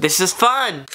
This is fun!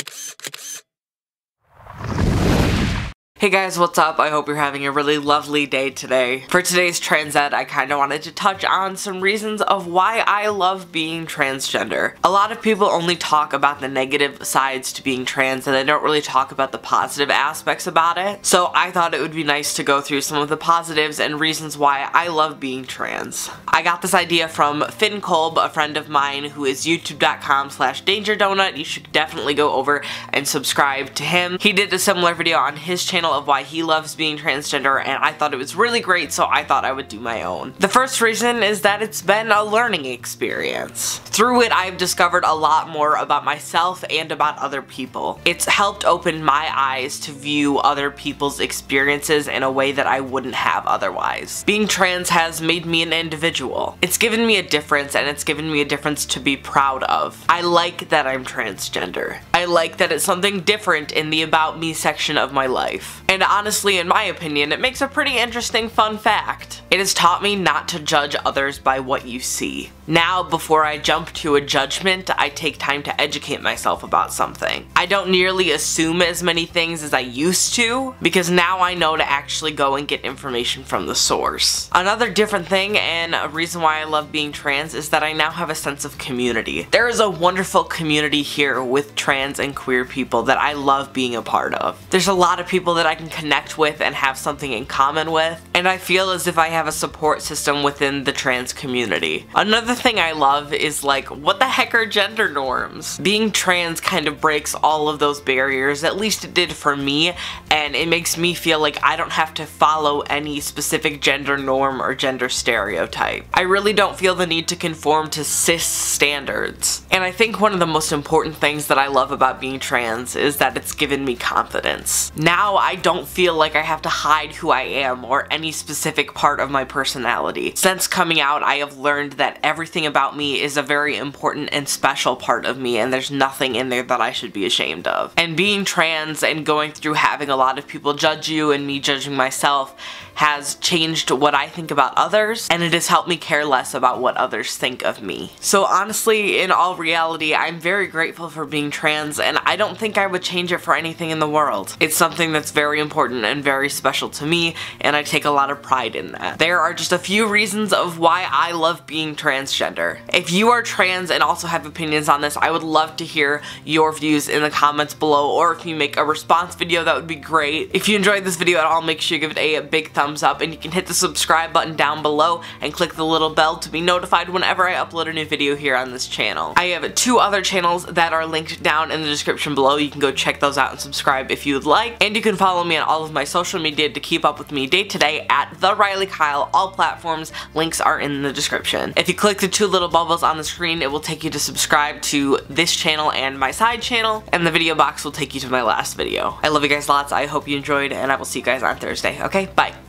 Hey guys, what's up? I hope you're having a really lovely day today. For today's Trans Ed, I kind of wanted to touch on some reasons of why I love being transgender. A lot of people only talk about the negative sides to being trans and they don't really talk about the positive aspects about it. So I thought it would be nice to go through some of the positives and reasons why I love being trans. I got this idea from Finn Kolb, a friend of mine who is youtube.com slash dangerdonut. You should definitely go over and subscribe to him. He did a similar video on his channel of why he loves being transgender and I thought it was really great so I thought I would do my own. The first reason is that it's been a learning experience. Through it I've discovered a lot more about myself and about other people. It's helped open my eyes to view other people's experiences in a way that I wouldn't have otherwise. Being trans has made me an individual. It's given me a difference and it's given me a difference to be proud of. I like that I'm transgender. I like that it's something different in the about me section of my life. And honestly, in my opinion, it makes a pretty interesting fun fact. It has taught me not to judge others by what you see. Now, before I jump to a judgment, I take time to educate myself about something. I don't nearly assume as many things as I used to, because now I know to actually go and get information from the source. Another different thing, and a reason why I love being trans, is that I now have a sense of community. There is a wonderful community here with trans and queer people that I love being a part of. There's a lot of people that I can connect with and have something in common with, and I feel as if I have a support system within the trans community. Another Another thing I love is like, what the heck are gender norms? Being trans kind of breaks all of those barriers, at least it did for me, and it makes me feel like I don't have to follow any specific gender norm or gender stereotype. I really don't feel the need to conform to cis standards. And I think one of the most important things that I love about being trans is that it's given me confidence. Now I don't feel like I have to hide who I am or any specific part of my personality. Since coming out, I have learned that every everything about me is a very important and special part of me and there's nothing in there that I should be ashamed of. And being trans and going through having a lot of people judge you and me judging myself has changed what I think about others and it has helped me care less about what others think of me. So honestly, in all reality, I'm very grateful for being trans and I don't think I would change it for anything in the world. It's something that's very important and very special to me and I take a lot of pride in that. There are just a few reasons of why I love being transgender. If you are trans and also have opinions on this, I would love to hear your views in the comments below or if you make a response video, that would be great. If you enjoyed this video at all, make sure you give it a big thumbs up and you can hit the subscribe button down below and click the little bell to be notified whenever I upload a new video here on this channel. I have two other channels that are linked down in the description below. You can go check those out and subscribe if you would like. And you can follow me on all of my social media to keep up with me day to day at The Riley Kyle. All platforms, links are in the description. If you click the two little bubbles on the screen, it will take you to subscribe to this channel and my side channel, and the video box will take you to my last video. I love you guys lots. I hope you enjoyed, and I will see you guys on Thursday. Okay, bye.